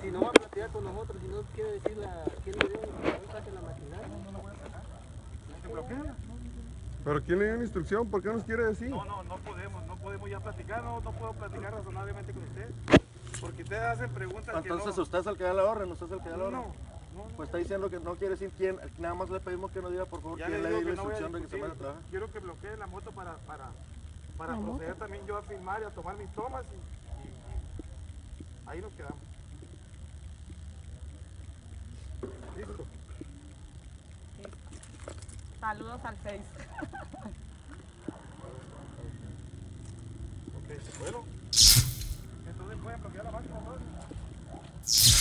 Si no va a platicar con nosotros, si no quiere decir la, quién le dio en la maquinaria. No, no la voy a sacar. ¿Se bloquea? Pero ¿quién le dio una instrucción? ¿Por qué nos quiere decir? No, no, no podemos, no podemos ya platicar, no, no puedo platicar razonablemente con usted. Porque ustedes hacen preguntas Entonces que no... usted es el que da la orden, usted es el que da la orden. No, pues está diciendo que no quiere decir quién, nada más le pedimos que nos diga por favor quién le dio la instrucción de que se vaya a trabajar. Quiero que bloquee la moto para, para, para proceder también yo a filmar y a tomar mis tomas y ahí nos quedamos. Saludos al Face. Ok, bueno. Entonces pueden bloquear la máquina, entonces.